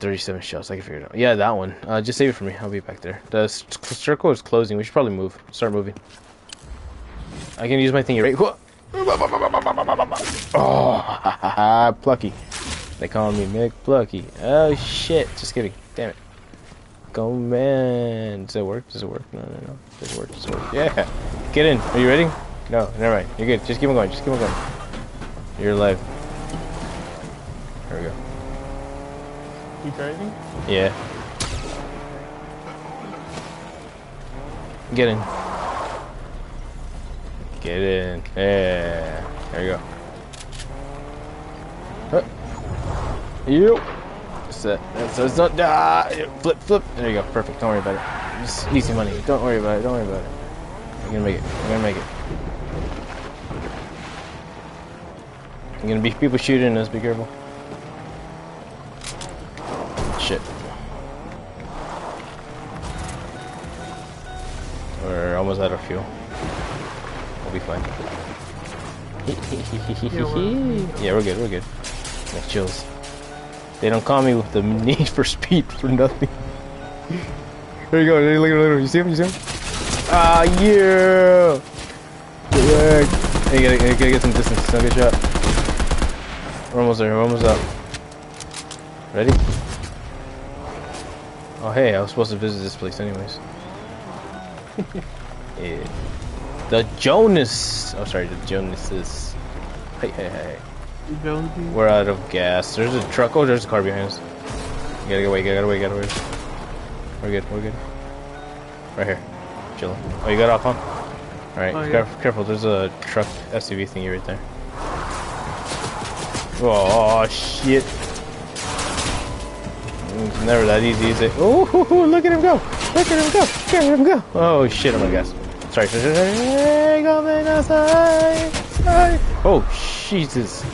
37 shells. I can figure it out. Yeah, that one. Uh, just save it for me. I'll be back there. The circle is closing. We should probably move. Start moving. I can use my thingy right. Oh, Plucky. They call me Mick Plucky. Oh shit! Just kidding. Damn it. Go man. Does it work? Does it work? No, no, no. Does it work? Does it work? Yeah. Get in. Are you ready? No, never mind. You're good. Just keep on going. Just keep on going. You're alive. There we go. You driving? Yeah. Get in. Get in. Yeah. There you go. Yep. Set. So it's not. Ah, flip, flip. There you go. Perfect. Don't worry about it. Just easy money. Don't worry about it. Don't worry about it. I'm gonna make it. I'm gonna make it. I'm gonna be people shooting us. Be careful. Shit. We're almost out of fuel. We'll be fine. yeah, we're good, we're good. No chills. They don't call me with the need for speed for nothing. there you go, there, look at him, you see him, you see him? Ah, yeah! Good work. Hey, you gotta, you gotta get some distance, no good shot. We're almost there, we're almost up. Ready? Oh hey, I was supposed to visit this place anyways. yeah. The Jonas. Oh sorry, the Jonases. Hey hey hey. Jonesy? We're out of gas. There's a truck. Oh, there's a car behind us. You gotta get away. Gotta away. Gotta away. We're good. We're good. Right here. Chilling. Oh, you got off, huh? All right. Oh, yeah. careful, careful. There's a truck SUV thingy right there. Oh shit. It's never that easy, is it? Oh, look at him go! Look at him go! Look at him go! Oh shit! Oh my gosh! Sorry. sorry, sorry, sorry. Hey, outside. Outside. Oh Jesus!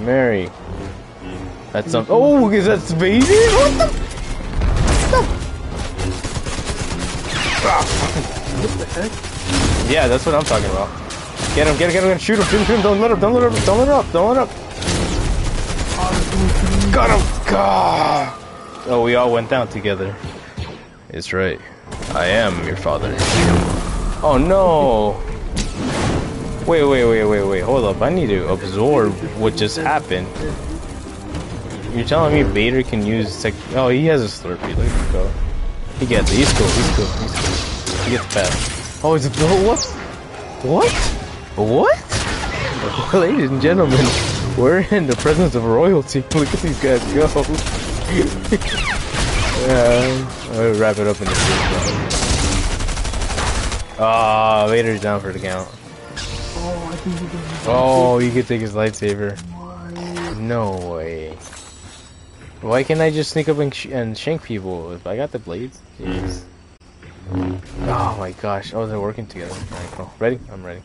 Mary. That's some. Oh, is that Vader? What the? What the heck? Yeah, that's what I'm talking about. Get him! Get him! Get him! Shoot him! Shoot him! Shoot him! Don't let him! Don't let him! Don't let him up! Don't let him up! Got him! God. Oh, we all went down together. It's right. I am your father. Oh no! Wait, wait, wait, wait, wait. Hold up. I need to absorb what just happened. You're telling me Vader can use tech? Oh, he has a Slurpee. Let him go. He gets it. He's cool. He's cool. He's cool. He gets past. Oh, it's a what? What? What? Ladies and gentlemen, we're in the presence of royalty. Look at these guys go. Yeah, I'll wrap it up in the Ah, Vader's down for the count. Oh. Oh, you could take his lightsaber. No way. Why can't I just sneak up and, sh and shank people if I got the blades? Jeez. Oh my gosh. Oh, they're working together. Cool. Ready? I'm ready.